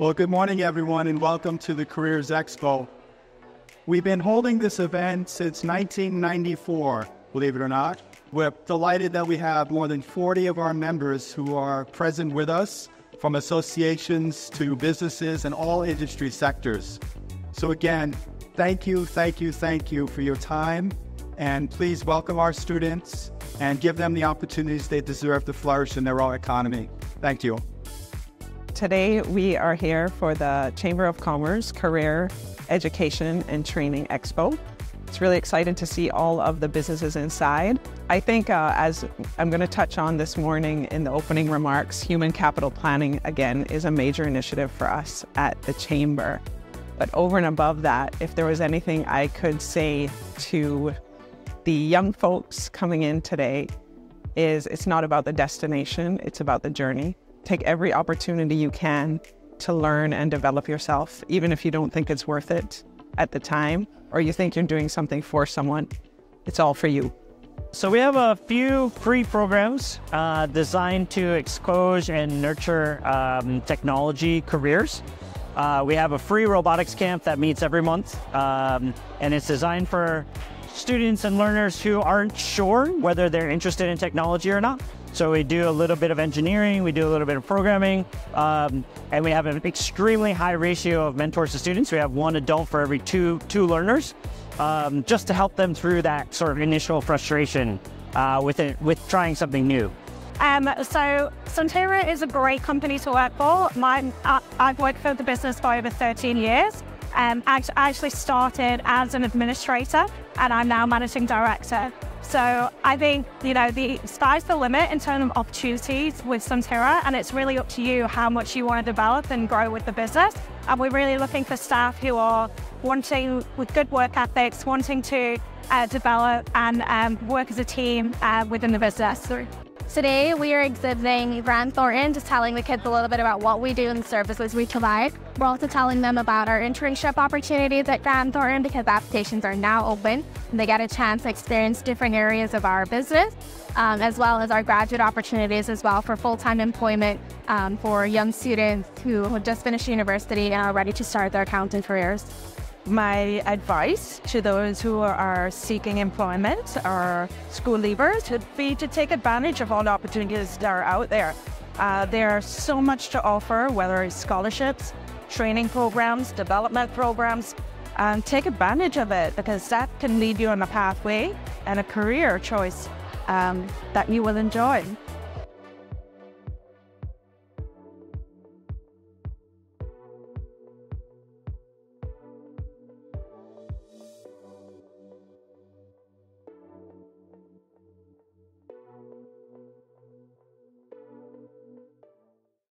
Well, good morning, everyone, and welcome to the Careers Expo. We've been holding this event since 1994, believe it or not. We're delighted that we have more than 40 of our members who are present with us, from associations to businesses and all industry sectors. So, again, thank you, thank you, thank you for your time, and please welcome our students and give them the opportunities they deserve to flourish in their own economy. Thank you. Today, we are here for the Chamber of Commerce Career Education and Training Expo. It's really exciting to see all of the businesses inside. I think, uh, as I'm going to touch on this morning in the opening remarks, human capital planning, again, is a major initiative for us at the Chamber. But over and above that, if there was anything I could say to the young folks coming in today, is it's not about the destination, it's about the journey take every opportunity you can to learn and develop yourself, even if you don't think it's worth it at the time or you think you're doing something for someone. It's all for you. So we have a few free programs uh, designed to expose and nurture um, technology careers. Uh, we have a free robotics camp that meets every month, um, and it's designed for students and learners who aren't sure whether they're interested in technology or not. So we do a little bit of engineering, we do a little bit of programming, um, and we have an extremely high ratio of mentors to students. We have one adult for every two two learners, um, just to help them through that sort of initial frustration uh, with it, with trying something new. Um, so Sonterra is a great company to work for. My, uh, I've worked for the business for over 13 years. Um, I actually started as an administrator and I'm now managing director. So I think, you know, the sky's the limit in terms of opportunities with Sonterra, and it's really up to you how much you want to develop and grow with the business. And we're really looking for staff who are wanting, with good work ethics, wanting to uh, develop and um, work as a team uh, within the business. Today we are exhibiting Grant Thornton, just telling the kids a little bit about what we do and the services we provide. We're also telling them about our internship opportunities at Grant Thornton because applications are now open and they get a chance to experience different areas of our business, um, as well as our graduate opportunities as well for full-time employment um, for young students who have just finished university and are ready to start their accounting careers my advice to those who are seeking employment or school leavers would be to take advantage of all the opportunities that are out there. Uh, there's so much to offer, whether it's scholarships, training programs, development programs, and take advantage of it because that can lead you on a pathway and a career choice um, that you will enjoy.